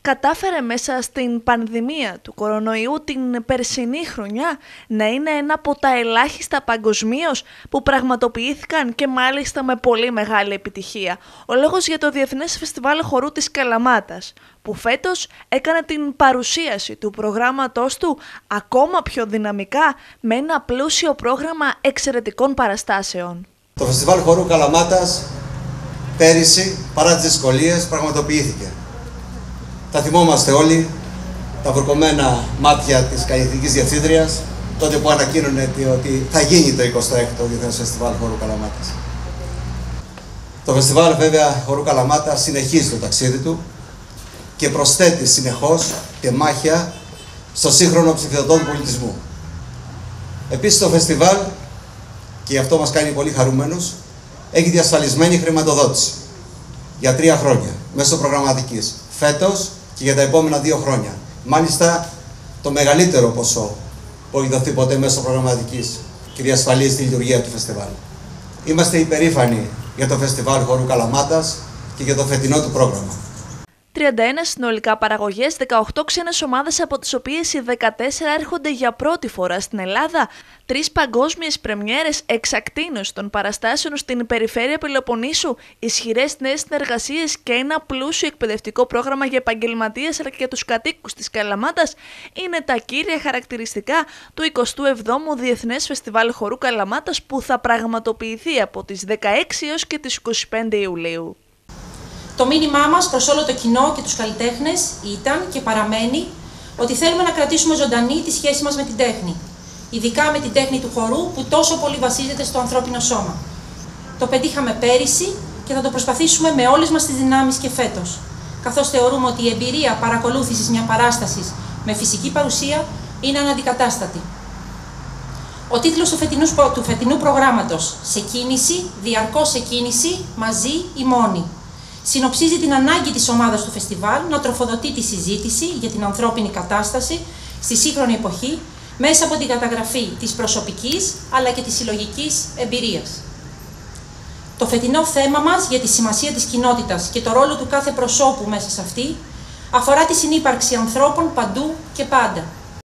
κατάφερε μέσα στην πανδημία του κορονοϊού την περσινή χρονιά να είναι ένα από τα ελάχιστα παγκοσμίως που πραγματοποιήθηκαν και μάλιστα με πολύ μεγάλη επιτυχία. Ο λόγος για το Διεθνές Φεστιβάλ Χορού της Καλαμάτας, που φέτος έκανε την παρουσίαση του προγράμματός του ακόμα πιο δυναμικά με ένα πλούσιο πρόγραμμα εξαιρετικών παραστάσεων. Το Φεστιβάλ Χορού Καλαμάτας πέρυσι, παρά τις δυσκολίες, πραγματοποιήθηκε. Θα θυμόμαστε όλοι τα βουρκωμένα μάτια της καλλιτεχνικής διευθύντριας τότε που ανακοίνωνε ότι θα γίνει το 26ο Διεθνές Φεστιβάλ Χορού Καλαμάτας. Το φεστιβάλ βέβαια Χορού Καλαμάτα συνεχίζει το ταξίδι του και προσθέτει συνεχώς και μάχια στο σύγχρονο ψηφιδωτό του πολιτισμού. Επίσης το φεστιβάλ, και αυτό μας κάνει πολύ χαρούμενους, έχει διασφαλισμένη χρηματοδότηση για τρία χρόνια μέσω προγραμματικής. Φέτος και για τα επόμενα δύο χρόνια. Μάλιστα το μεγαλύτερο ποσό που έχει δοθεί ποτέ μέσω προγραμματικής και διασφαλίζει τη λειτουργία του φεστιβάλ. Είμαστε υπερήφανοι για το φεστιβάλ χορού Καλαμάτας και για το φετινό του πρόγραμμα. 31 συνολικά παραγωγές, 18 ξένες ομάδες από τις οποίες οι 14 έρχονται για πρώτη φορά στην Ελλάδα, τρεις παγκόσμιες πρεμιέρες εξακτήνωση των παραστάσεων στην περιφέρεια Πελοποννήσου, ισχυρές νέες συνεργασίες και ένα πλούσιο εκπαιδευτικό πρόγραμμα για επαγγελματίες αλλά και για τους κατοίκους της Καλαμάτας. Είναι τα κύρια χαρακτηριστικά του 27ου Διεθνές Φεστιβάλ Χορού Καλαμάτας που θα πραγματοποιηθεί από τις 16 έως και τις 25 Ιουλίου. Το μήνυμά μας προς όλο το κοινό και τους καλλιτέχνες ήταν και παραμένει ότι θέλουμε να κρατήσουμε ζωντανή τη σχέση μας με την τέχνη. Ειδικά με την τέχνη του χορού που τόσο πολύ βασίζεται στο ανθρώπινο σώμα. Το πετύχαμε πέρυσι και θα το προσπαθήσουμε με όλες μας τις δυνάμεις και φέτος. Καθώς θεωρούμε ότι η εμπειρία παρακολούθησης μιας παράστασης με φυσική παρουσία είναι αναντικατάστατη. Ο τίτλος του φετινού, του φετινού προγράμματος «Σε κίνηση, διαρκώς σε κίνηση, μαζί ή μόνοι» συνοψίζει την ανάγκη της ομάδας του φεστιβάλ να τροφοδοτεί τη συζήτηση για την ανθρώπινη κατάσταση στη σύγχρονη εποχή μέσα από την καταγραφή της προσωπικής αλλά και της συλλογικής εμπειρίας. Το φετινό θέμα μας για τη σημασία της κοινότητας και το ρόλο του κάθε προσώπου μέσα σε αυτή αφορά τη συνύπαρξη ανθρώπων παντού και πάντα